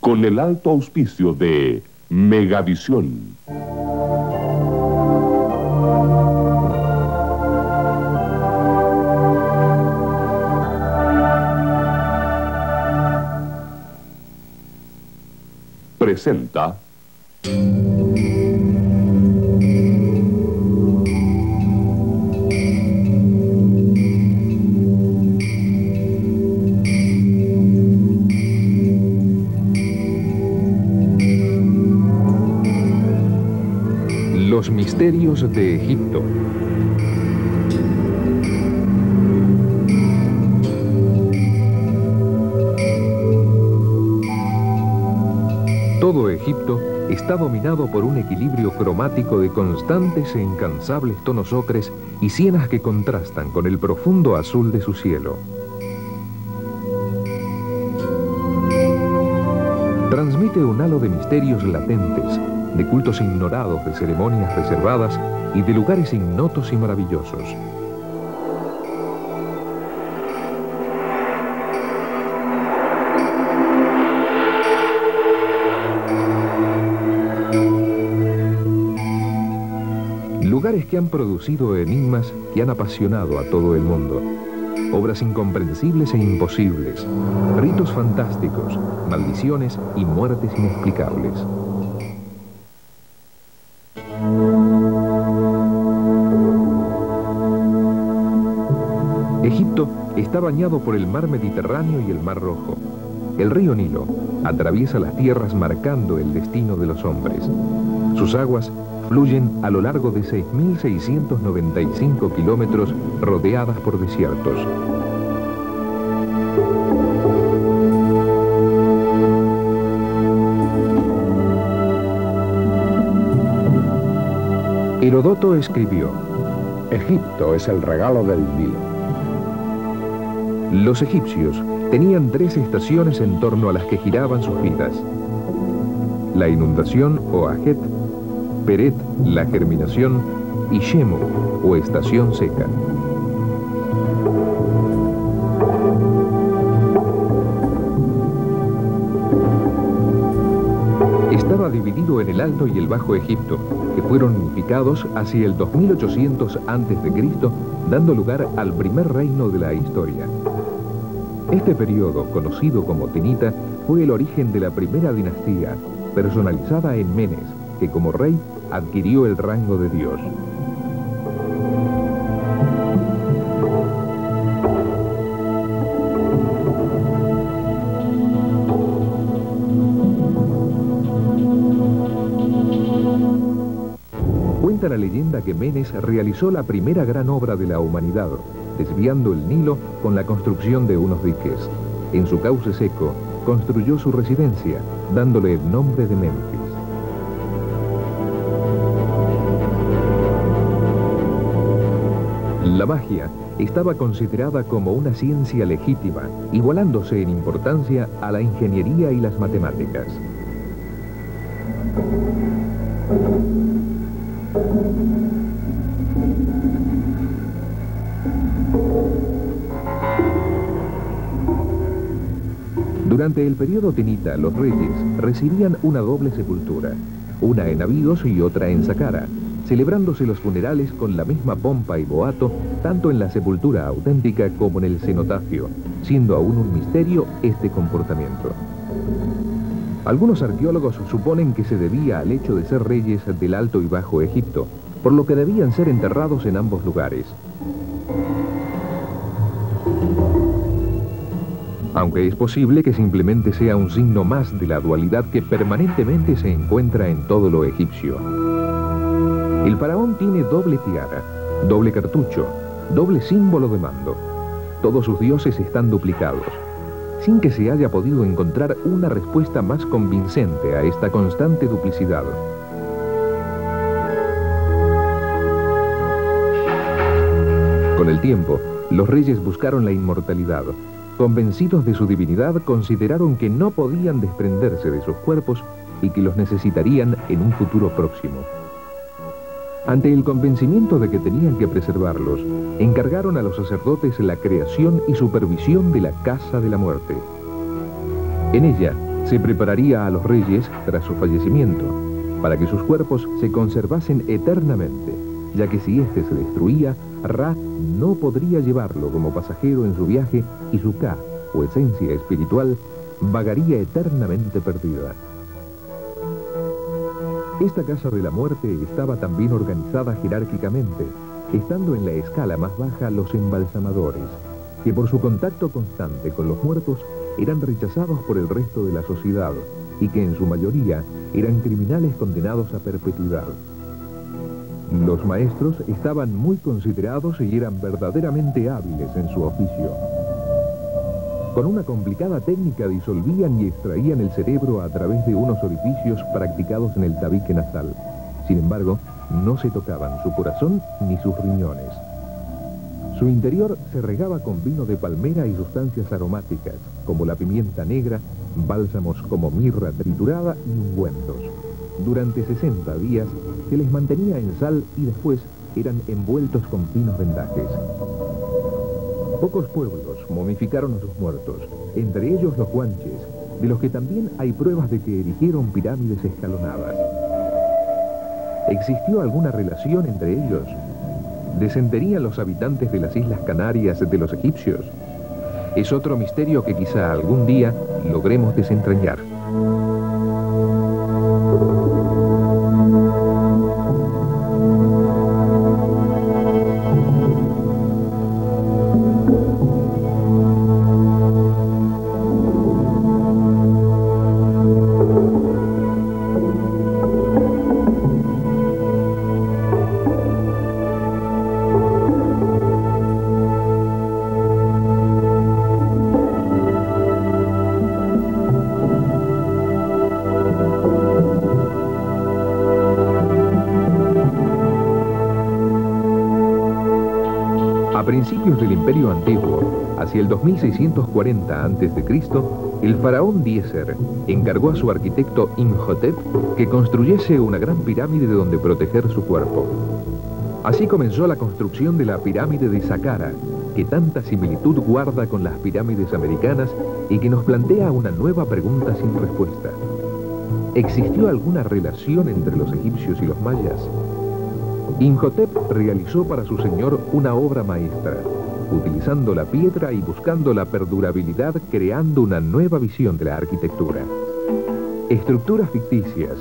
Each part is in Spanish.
Con el alto auspicio de Megavisión. Presenta misterios de Egipto. Todo Egipto está dominado por un equilibrio cromático de constantes e incansables tonos ocres y sienas que contrastan con el profundo azul de su cielo. Transmite un halo de misterios latentes de cultos ignorados, de ceremonias reservadas y de lugares ignotos y maravillosos. Lugares que han producido enigmas que han apasionado a todo el mundo. Obras incomprensibles e imposibles, ritos fantásticos, maldiciones y muertes inexplicables. Por el mar Mediterráneo y el mar Rojo. El río Nilo atraviesa las tierras marcando el destino de los hombres. Sus aguas fluyen a lo largo de 6.695 kilómetros rodeadas por desiertos. Herodoto escribió, Egipto es el regalo del Nilo. Los egipcios tenían tres estaciones en torno a las que giraban sus vidas. La inundación o ajet, Peret, la germinación, y Shemu, o estación seca. Estaba dividido en el Alto y el Bajo Egipto, que fueron unificados hacia el 2800 a.C., dando lugar al primer reino de la historia. Este periodo, conocido como Tinita, fue el origen de la primera dinastía, personalizada en Menes, que como rey adquirió el rango de Dios. Cuenta la leyenda que Menes realizó la primera gran obra de la humanidad, desviando el Nilo con la construcción de unos diques. En su cauce seco, construyó su residencia, dándole el nombre de Memphis. La magia estaba considerada como una ciencia legítima, igualándose en importancia a la ingeniería y las matemáticas. Durante el periodo tenita, los reyes recibían una doble sepultura, una en Abidos y otra en Saqqara, celebrándose los funerales con la misma pompa y boato, tanto en la sepultura auténtica como en el cenotafio, siendo aún un misterio este comportamiento. Algunos arqueólogos suponen que se debía al hecho de ser reyes del Alto y Bajo Egipto, por lo que debían ser enterrados en ambos lugares. Aunque es posible que simplemente sea un signo más de la dualidad que permanentemente se encuentra en todo lo egipcio. El faraón tiene doble tiara, doble cartucho, doble símbolo de mando. Todos sus dioses están duplicados, sin que se haya podido encontrar una respuesta más convincente a esta constante duplicidad. Con el tiempo, los reyes buscaron la inmortalidad. Convencidos de su divinidad, consideraron que no podían desprenderse de sus cuerpos y que los necesitarían en un futuro próximo. Ante el convencimiento de que tenían que preservarlos, encargaron a los sacerdotes la creación y supervisión de la Casa de la Muerte. En ella se prepararía a los reyes tras su fallecimiento, para que sus cuerpos se conservasen eternamente, ya que si éste se destruía, Ra no podría llevarlo como pasajero en su viaje y su Ka, o esencia espiritual, vagaría eternamente perdida. Esta casa de la muerte estaba también organizada jerárquicamente, estando en la escala más baja los embalsamadores, que por su contacto constante con los muertos eran rechazados por el resto de la sociedad y que en su mayoría eran criminales condenados a perpetuidad. Los maestros estaban muy considerados y eran verdaderamente hábiles en su oficio. Con una complicada técnica disolvían y extraían el cerebro a través de unos orificios practicados en el tabique nasal. Sin embargo, no se tocaban su corazón ni sus riñones. Su interior se regaba con vino de palmera y sustancias aromáticas, como la pimienta negra, bálsamos como mirra triturada y ungüentos. Durante 60 días se les mantenía en sal y después eran envueltos con finos vendajes. Pocos pueblos momificaron a sus muertos, entre ellos los guanches, de los que también hay pruebas de que erigieron pirámides escalonadas. ¿Existió alguna relación entre ellos? ¿Descenderían los habitantes de las Islas Canarias de los egipcios? Es otro misterio que quizá algún día logremos desentrañar. Hacia el 2640 a.C., el faraón Dieser encargó a su arquitecto Imhotep que construyese una gran pirámide donde proteger su cuerpo. Así comenzó la construcción de la pirámide de Saqqara, que tanta similitud guarda con las pirámides americanas y que nos plantea una nueva pregunta sin respuesta. ¿Existió alguna relación entre los egipcios y los mayas? Imhotep realizó para su señor una obra maestra, utilizando la piedra y buscando la perdurabilidad creando una nueva visión de la arquitectura. Estructuras ficticias,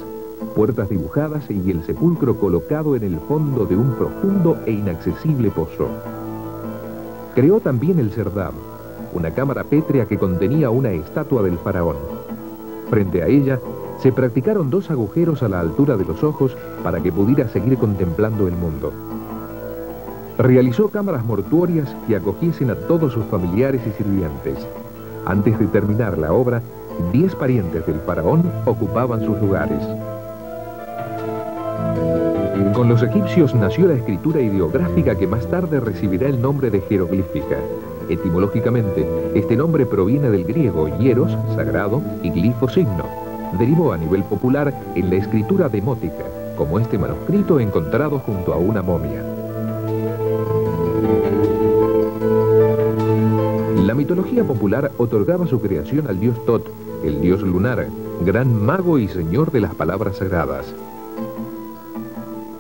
puertas dibujadas y el sepulcro colocado en el fondo de un profundo e inaccesible pozo. Creó también el Serdab, una cámara pétrea que contenía una estatua del faraón. Frente a ella se practicaron dos agujeros a la altura de los ojos para que pudiera seguir contemplando el mundo. Realizó cámaras mortuorias que acogiesen a todos sus familiares y sirvientes. Antes de terminar la obra, diez parientes del faraón ocupaban sus lugares. Con los egipcios nació la escritura ideográfica que más tarde recibirá el nombre de jeroglífica. Etimológicamente, este nombre proviene del griego hieros, sagrado, y glifo, signo, derivó a nivel popular en la escritura demótica, como este manuscrito encontrado junto a una momia. La mitología popular otorgaba su creación al dios Tot, el dios lunar, gran mago y señor de las palabras sagradas.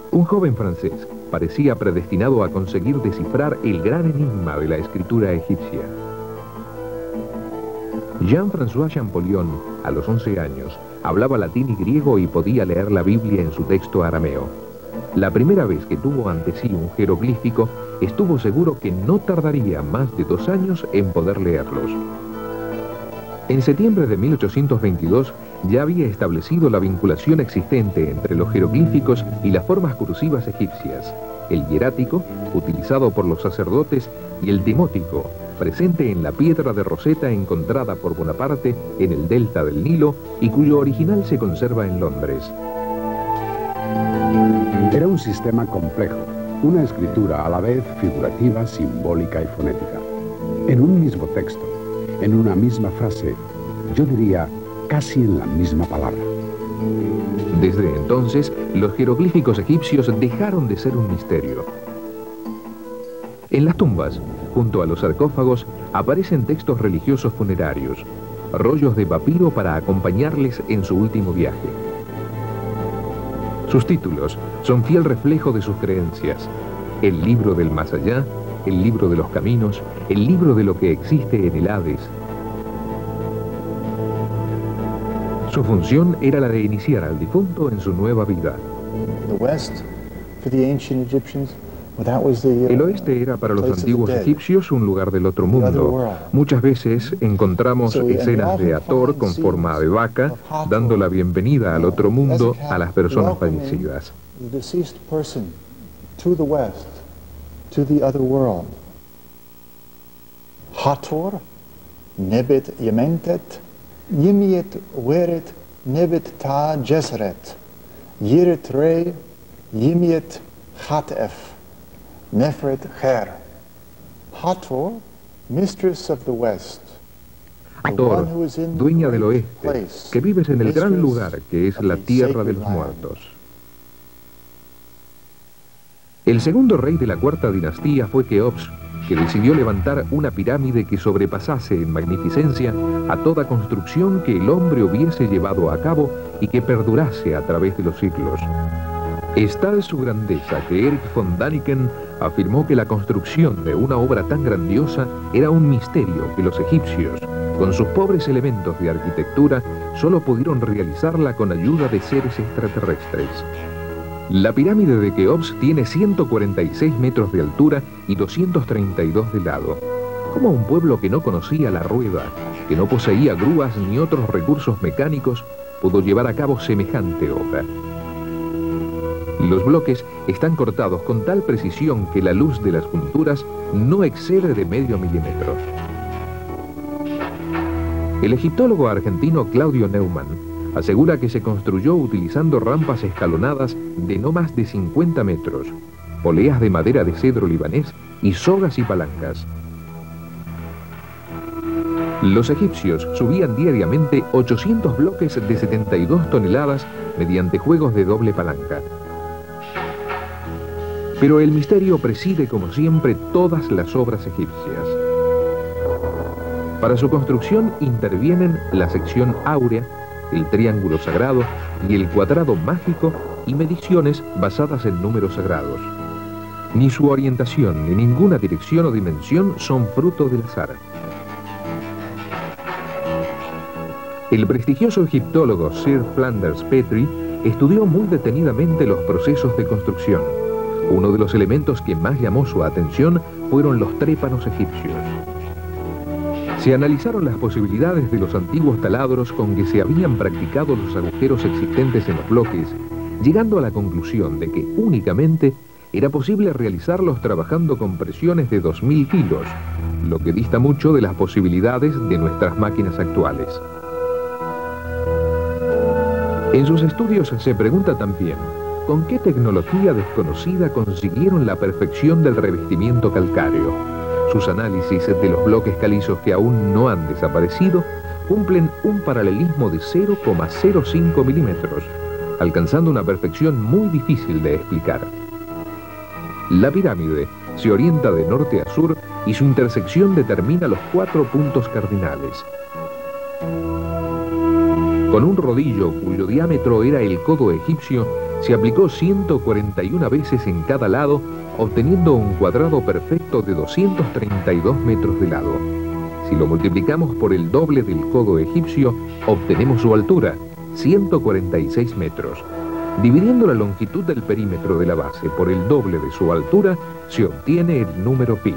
Un joven francés parecía predestinado a conseguir descifrar el gran enigma de la escritura egipcia. Jean-François Champollion, a los 11 años, hablaba latín y griego y podía leer la Biblia en su texto arameo. La primera vez que tuvo ante sí un jeroglífico, estuvo seguro que no tardaría más de dos años en poder leerlos. En septiembre de 1822 ya había establecido la vinculación existente entre los jeroglíficos y las formas cursivas egipcias, el hierático, utilizado por los sacerdotes, y el demótico, presente en la piedra de Rosetta encontrada por Bonaparte en el delta del Nilo y cuyo original se conserva en Londres. Era un sistema complejo, una escritura a la vez figurativa, simbólica y fonética. En un mismo texto, en una misma frase, yo diría casi en la misma palabra. Desde entonces, los jeroglíficos egipcios dejaron de ser un misterio. En las tumbas, junto a los sarcófagos, aparecen textos religiosos funerarios, rollos de papiro para acompañarles en su último viaje. Sus títulos son fiel reflejo de sus creencias. El libro del más allá, el libro de los caminos, el libro de lo que existe en el Hades. Su función era la de iniciar al difunto en su nueva vida. El oeste era para los antiguos egipcios un lugar del otro mundo. Muchas veces encontramos escenas de Ator con forma de vaca, dando la bienvenida al otro mundo a las personas fallecidas. Hator, nebet yementet, yimiet weret, nebet ta jesret, yiret rei, yimiet hatef. Nefret Her, Hathor, mistress of the West. Hathor, dueña del oeste, que vives en el gran lugar que es la tierra de los muertos. El segundo rey de la cuarta dinastía fue Keops, que decidió levantar una pirámide que sobrepasase en magnificencia a toda construcción que el hombre hubiese llevado a cabo y que perdurase a través de los siglos. Es tal su grandeza que Erich von Daniken afirmó que la construcción de una obra tan grandiosa era un misterio que los egipcios, con sus pobres elementos de arquitectura, solo pudieron realizarla con ayuda de seres extraterrestres. La pirámide de Keops tiene 146 metros de altura y 232 de lado. Como un pueblo que no conocía la rueda, que no poseía grúas ni otros recursos mecánicos, pudo llevar a cabo semejante obra. Los bloques están cortados con tal precisión que la luz de las junturas no excede de medio milímetro. El egiptólogo argentino Claudio Neumann asegura que se construyó utilizando rampas escalonadas de no más de 50 metros, poleas de madera de cedro libanés y sogas y palancas. Los egipcios subían diariamente 800 bloques de 72 toneladas mediante juegos de doble palanca. Pero el misterio preside como siempre todas las obras egipcias. Para su construcción intervienen la sección áurea, el triángulo sagrado y el cuadrado mágico y mediciones basadas en números sagrados. Ni su orientación ni ninguna dirección o dimensión son fruto del azar. El prestigioso egiptólogo Sir Flanders Petrie estudió muy detenidamente los procesos de construcción. Uno de los elementos que más llamó su atención fueron los trépanos egipcios. Se analizaron las posibilidades de los antiguos taladros con que se habían practicado los agujeros existentes en los bloques, llegando a la conclusión de que únicamente era posible realizarlos trabajando con presiones de 2.000 kilos, lo que dista mucho de las posibilidades de nuestras máquinas actuales. En sus estudios se pregunta también ¿Con qué tecnología desconocida consiguieron la perfección del revestimiento calcáreo? Sus análisis de los bloques calizos que aún no han desaparecido cumplen un paralelismo de 0,05 milímetros, alcanzando una perfección muy difícil de explicar. La pirámide se orienta de norte a sur y su intersección determina los cuatro puntos cardinales. Con un rodillo cuyo diámetro era el codo egipcio, se aplicó 141 veces en cada lado, obteniendo un cuadrado perfecto de 232 metros de lado. Si lo multiplicamos por el doble del codo egipcio, obtenemos su altura, 146 metros. Dividiendo la longitud del perímetro de la base por el doble de su altura, se obtiene el número pi.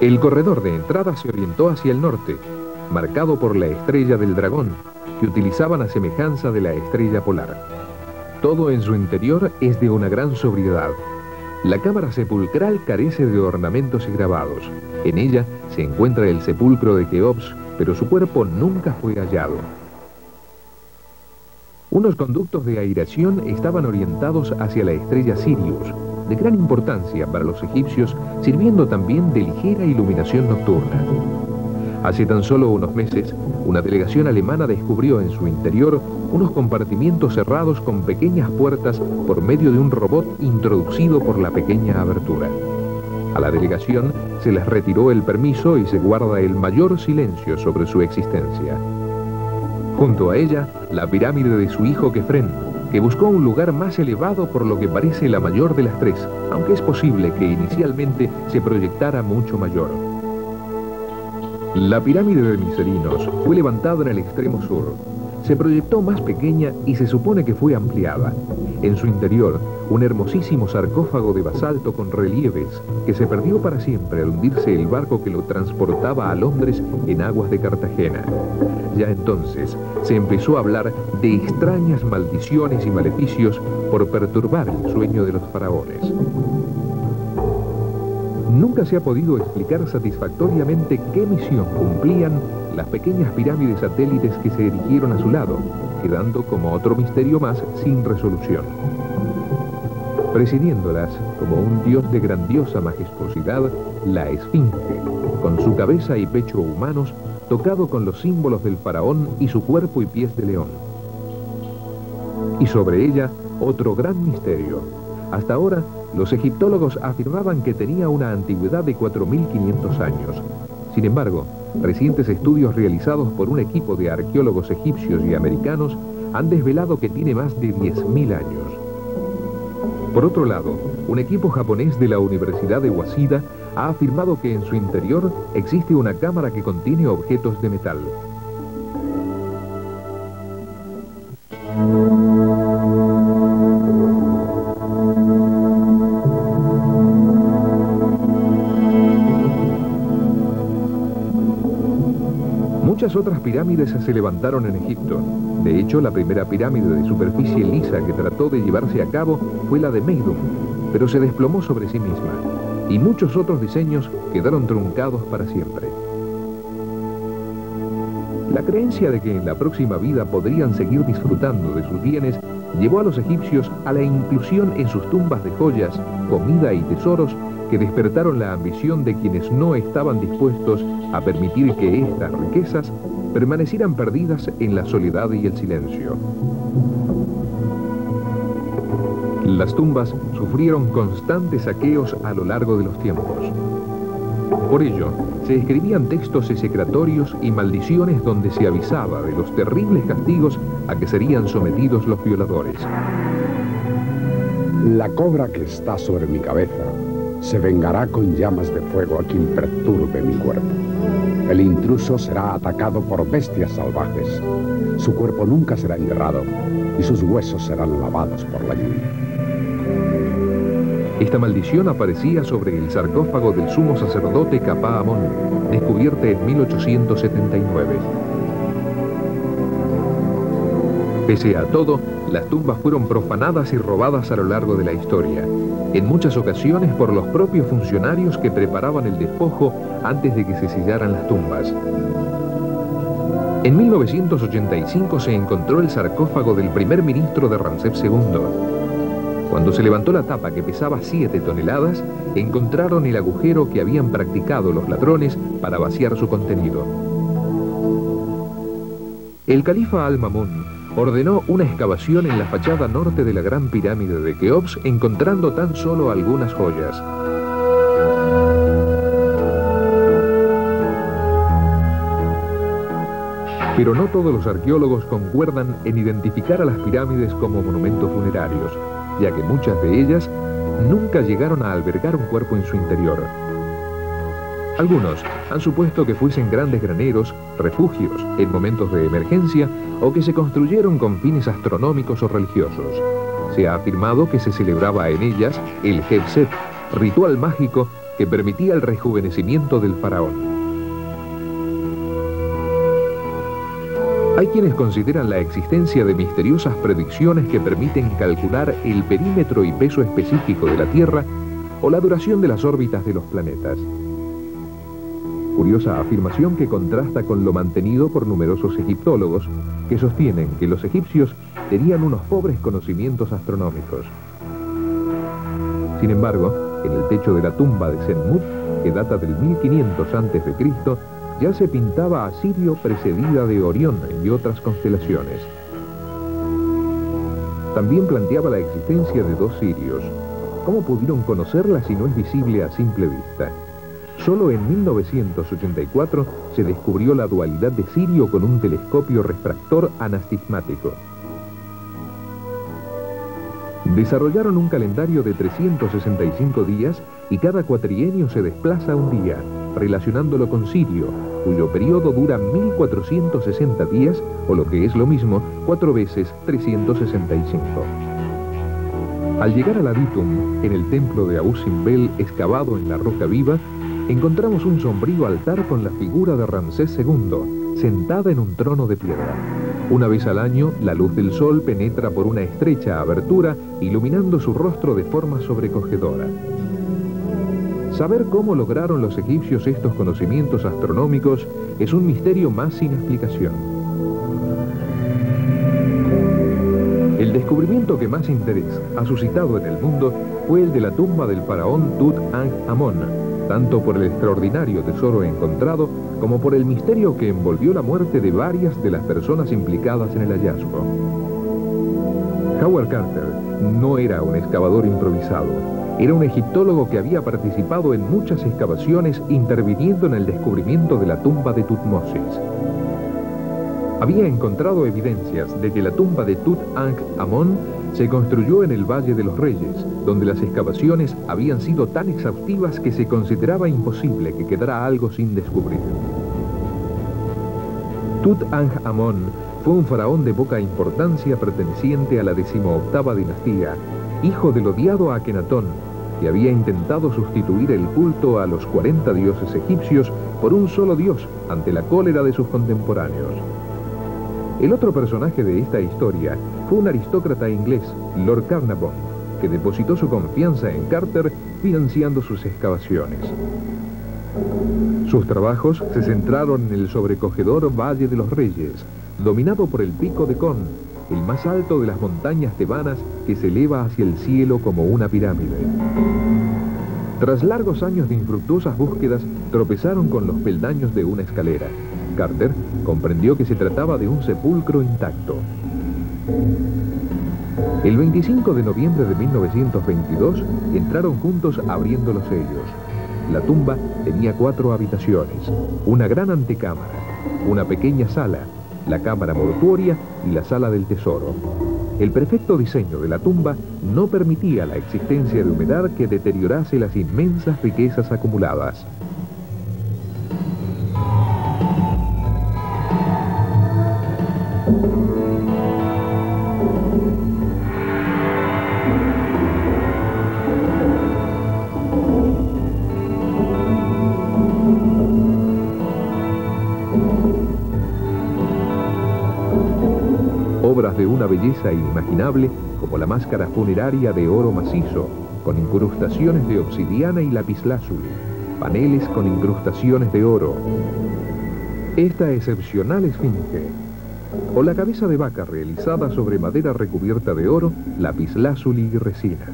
El corredor de entrada se orientó hacia el norte, marcado por la estrella del dragón, que utilizaban a semejanza de la estrella polar. Todo en su interior es de una gran sobriedad. La cámara sepulcral carece de ornamentos y grabados. En ella se encuentra el sepulcro de Keops, pero su cuerpo nunca fue hallado. Unos conductos de aireación estaban orientados hacia la estrella Sirius, de gran importancia para los egipcios, sirviendo también de ligera iluminación nocturna. Hace tan solo unos meses, una delegación alemana descubrió en su interior unos compartimientos cerrados con pequeñas puertas por medio de un robot introducido por la pequeña abertura. A la delegación se les retiró el permiso y se guarda el mayor silencio sobre su existencia. Junto a ella, la pirámide de su hijo Kefren, que buscó un lugar más elevado por lo que parece la mayor de las tres, aunque es posible que inicialmente se proyectara mucho mayor. La pirámide de Miserinos fue levantada en el extremo sur, se proyectó más pequeña y se supone que fue ampliada. En su interior, un hermosísimo sarcófago de basalto con relieves que se perdió para siempre al hundirse el barco que lo transportaba a Londres en aguas de Cartagena. Ya entonces se empezó a hablar de extrañas maldiciones y maleficios por perturbar el sueño de los faraones. Nunca se ha podido explicar satisfactoriamente qué misión cumplían las pequeñas pirámides satélites que se erigieron a su lado, quedando como otro misterio más sin resolución. Presidiéndolas, como un dios de grandiosa majestuosidad, la Esfinge, con su cabeza y pecho humanos, tocado con los símbolos del faraón y su cuerpo y pies de león. Y sobre ella, otro gran misterio. Hasta ahora, los egiptólogos afirmaban que tenía una antigüedad de 4.500 años. Sin embargo, Recientes estudios realizados por un equipo de arqueólogos egipcios y americanos han desvelado que tiene más de 10.000 años. Por otro lado, un equipo japonés de la Universidad de Waseda ha afirmado que en su interior existe una cámara que contiene objetos de metal. Otras pirámides se levantaron en Egipto. De hecho, la primera pirámide de superficie lisa que trató de llevarse a cabo fue la de Meidum, pero se desplomó sobre sí misma. Y muchos otros diseños quedaron truncados para siempre. La creencia de que en la próxima vida podrían seguir disfrutando de sus bienes llevó a los egipcios a la inclusión en sus tumbas de joyas, comida y tesoros que despertaron la ambición de quienes no estaban dispuestos a permitir que estas riquezas permanecieran perdidas en la soledad y el silencio. Las tumbas sufrieron constantes saqueos a lo largo de los tiempos. Por ello, se escribían textos execratorios y maldiciones donde se avisaba de los terribles castigos a que serían sometidos los violadores. La cobra que está sobre mi cabeza se vengará con llamas de fuego a quien perturbe mi cuerpo. El intruso será atacado por bestias salvajes. Su cuerpo nunca será enterrado y sus huesos serán lavados por la lluvia. Esta maldición aparecía sobre el sarcófago del sumo sacerdote Capá Amón, descubierto en 1879. Pese a todo, las tumbas fueron profanadas y robadas a lo largo de la historia, en muchas ocasiones por los propios funcionarios que preparaban el despojo antes de que se sellaran las tumbas. En 1985 se encontró el sarcófago del primer ministro de Ramsés II. Cuando se levantó la tapa que pesaba 7 toneladas, encontraron el agujero que habían practicado los ladrones para vaciar su contenido. El califa Al-Mamun ordenó una excavación en la fachada norte de la gran pirámide de Keops, encontrando tan solo algunas joyas. Pero no todos los arqueólogos concuerdan en identificar a las pirámides como monumentos funerarios, ya que muchas de ellas nunca llegaron a albergar un cuerpo en su interior. Algunos han supuesto que fuesen grandes graneros, refugios en momentos de emergencia o que se construyeron con fines astronómicos o religiosos. Se ha afirmado que se celebraba en ellas el Hebset, ritual mágico que permitía el rejuvenecimiento del faraón. Hay quienes consideran la existencia de misteriosas predicciones que permiten calcular el perímetro y peso específico de la Tierra o la duración de las órbitas de los planetas. Curiosa afirmación que contrasta con lo mantenido por numerosos egiptólogos que sostienen que los egipcios tenían unos pobres conocimientos astronómicos. Sin embargo, en el techo de la tumba de Senmut, que data del 1500 a.C., ya se pintaba a Sirio precedida de Orión y otras constelaciones. También planteaba la existencia de dos Sirios. ¿Cómo pudieron conocerla si no es visible a simple vista? Solo en 1984 se descubrió la dualidad de Sirio con un telescopio refractor anastigmático. Desarrollaron un calendario de 365 días y cada cuatrienio se desplaza un día, relacionándolo con Sirio, cuyo periodo dura 1460 días, o lo que es lo mismo, cuatro veces 365. Al llegar a la en el templo de Abu Simbel excavado en la roca viva, encontramos un sombrío altar con la figura de Ramsés II, sentada en un trono de piedra. Una vez al año, la luz del sol penetra por una estrecha abertura, iluminando su rostro de forma sobrecogedora. Saber cómo lograron los egipcios estos conocimientos astronómicos es un misterio más sin explicación. El descubrimiento que más interés ha suscitado en el mundo fue el de la tumba del faraón Tut Ankh Amon, tanto por el extraordinario tesoro encontrado como por el misterio que envolvió la muerte de varias de las personas implicadas en el hallazgo. Howard Carter no era un excavador improvisado, era un egiptólogo que había participado en muchas excavaciones interviniendo en el descubrimiento de la tumba de Tutmosis. Había encontrado evidencias de que la tumba de Tut Ankh Amon se construyó en el Valle de los Reyes, donde las excavaciones habían sido tan exhaustivas que se consideraba imposible que quedara algo sin descubrir. Tut Ankh Amon fue un faraón de poca importancia perteneciente a la decimoctava dinastía, hijo del odiado Akenatón, que había intentado sustituir el culto a los 40 dioses egipcios por un solo dios ante la cólera de sus contemporáneos. El otro personaje de esta historia fue un aristócrata inglés, Lord Carnarvon, que depositó su confianza en Carter financiando sus excavaciones. Sus trabajos se centraron en el sobrecogedor Valle de los Reyes, dominado por el Pico de Con, el más alto de las montañas tebanas que se eleva hacia el cielo como una pirámide. Tras largos años de infructuosas búsquedas, tropezaron con los peldaños de una escalera. Carter comprendió que se trataba de un sepulcro intacto. El 25 de noviembre de 1922 entraron juntos abriendo los sellos. La tumba tenía cuatro habitaciones, una gran antecámara, una pequeña sala, la cámara mortuoria y la sala del tesoro. El perfecto diseño de la tumba no permitía la existencia de humedad que deteriorase las inmensas riquezas acumuladas. Una belleza inimaginable como la máscara funeraria de oro macizo, con incrustaciones de obsidiana y lapislázuli, paneles con incrustaciones de oro. Esta excepcional esfinge, o la cabeza de vaca realizada sobre madera recubierta de oro, lapislázuli y resina.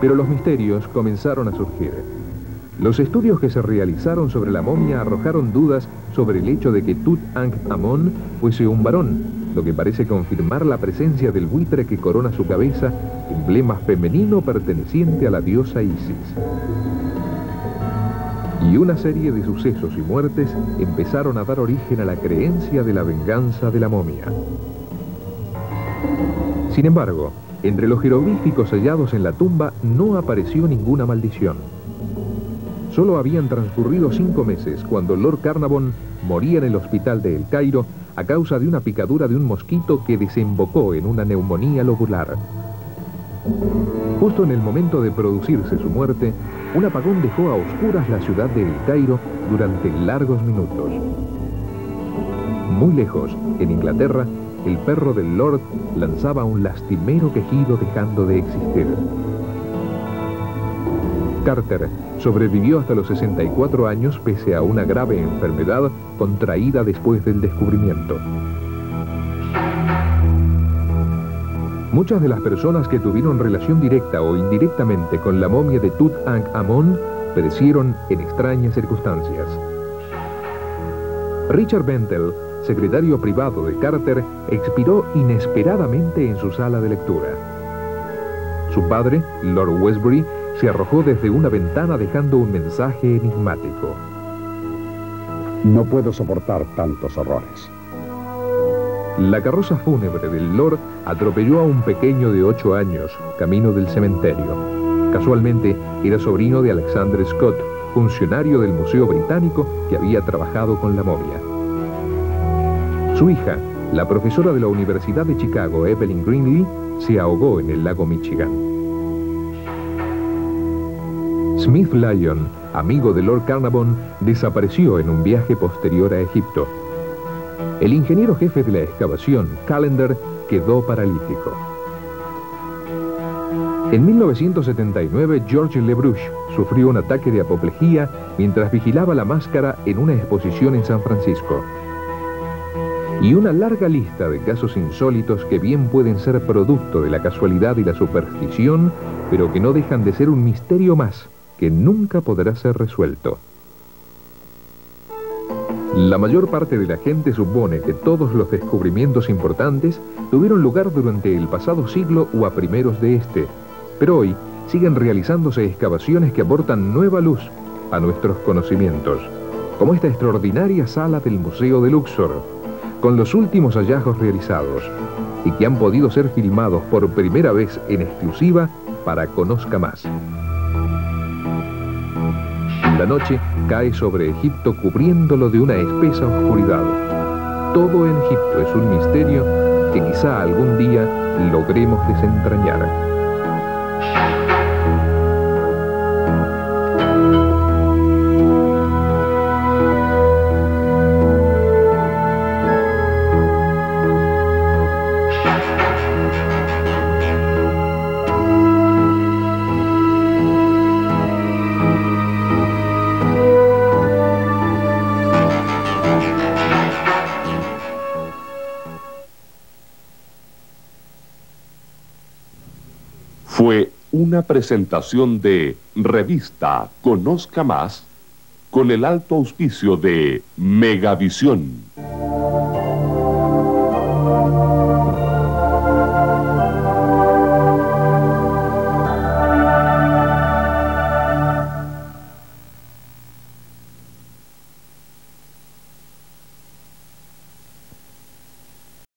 Pero los misterios comenzaron a surgir. Los estudios que se realizaron sobre la momia arrojaron dudas sobre el hecho de que Tut Ankh Amon fuese un varón, lo que parece confirmar la presencia del buitre que corona su cabeza, emblema femenino perteneciente a la diosa Isis. Y una serie de sucesos y muertes empezaron a dar origen a la creencia de la venganza de la momia. Sin embargo, entre los jeroglíficos hallados en la tumba no apareció ninguna maldición. Solo habían transcurrido cinco meses cuando Lord Carnarvon moría en el hospital de El Cairo a causa de una picadura de un mosquito que desembocó en una neumonía lobular. Justo en el momento de producirse su muerte, un apagón dejó a oscuras la ciudad de El Cairo durante largos minutos. Muy lejos, en Inglaterra, el perro del Lord lanzaba un lastimero quejido dejando de existir. Carter sobrevivió hasta los 64 años pese a una grave enfermedad contraída después del descubrimiento. Muchas de las personas que tuvieron relación directa o indirectamente con la momia de Tut Ankh Amon perecieron en extrañas circunstancias. Richard Bentel, secretario privado de Carter, expiró inesperadamente en su sala de lectura. Su padre, Lord Westbury, se arrojó desde una ventana dejando un mensaje enigmático. No puedo soportar tantos horrores. La carroza fúnebre del Lord atropelló a un pequeño de ocho años, camino del cementerio. Casualmente, era sobrino de Alexander Scott, funcionario del Museo Británico que había trabajado con la momia. Su hija, la profesora de la Universidad de Chicago, Evelyn Greenlee, se ahogó en el lago Michigan. Smith Lyon, amigo de Lord Carnarvon, desapareció en un viaje posterior a Egipto. El ingeniero jefe de la excavación, Callender, quedó paralítico. En 1979, George LeBruch sufrió un ataque de apoplejía mientras vigilaba la máscara en una exposición en San Francisco y una larga lista de casos insólitos que bien pueden ser producto de la casualidad y la superstición, pero que no dejan de ser un misterio más que nunca podrá ser resuelto. La mayor parte de la gente supone que todos los descubrimientos importantes tuvieron lugar durante el pasado siglo o a primeros de este, pero hoy siguen realizándose excavaciones que aportan nueva luz a nuestros conocimientos, como esta extraordinaria sala del Museo de Luxor, con los últimos hallazgos realizados y que han podido ser filmados por primera vez en exclusiva para Conozca Más. La noche cae sobre Egipto cubriéndolo de una espesa oscuridad. Todo en Egipto es un misterio que quizá algún día logremos desentrañar. Presentación de Revista Conozca Más con el alto auspicio de Megavisión.